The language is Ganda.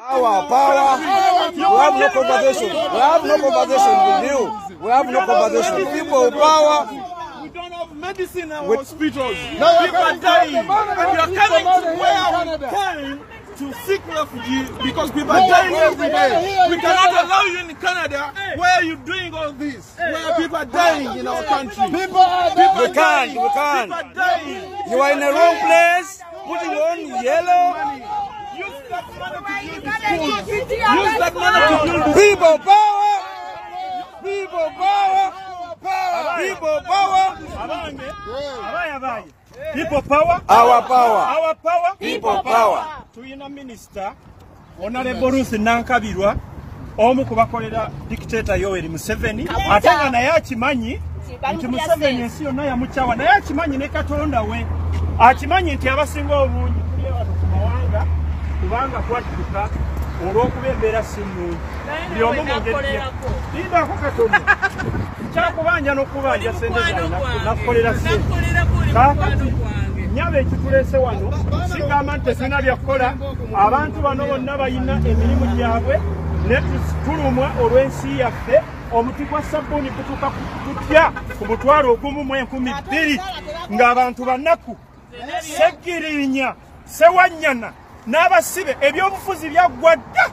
Our power. We have no conversation. We have no conversation with you. We have no conversation. People power. We don't have medicine in our hospitals. People are dying. And you are coming to where we came to seek refugee because people are dying every day. We cannot allow you in Canada where you're doing all this, where people are dying in our country. People are dying. We can't. We can't. People are dying. You are in the wrong place. Putting on yellow. People power. abange abaye abaye people power. Our power. our power. People power. tulina minisita honorable ruth nankabirwa omu ku bakolera dictator yoweri museveni ate nga naye akimanyi nti museveni ensi yonna yamukyawa naye akimanyi ne katonda we. Akimanyi nti abasinga obungi tuli wano ku mawanga kubanga twadduka olw'okuba embeera si nnungi. Buli omu lindako katono kyakubanja n'okubanja sente nakukolera sente kaakati nyaba ekituleese wano sigamba nti tetulina byakukola abantu bano bonna balina emirimu gyabwe ne tulumwa olw'ensi yaffe. Omuti gwa sabbuuni gutuuka tutya ku mutwalo ogumu mu enkumi bbiri ng'abantu bannaku. Segiriinya sewanyana n'abasibe ebyobufuzi byaggwa dda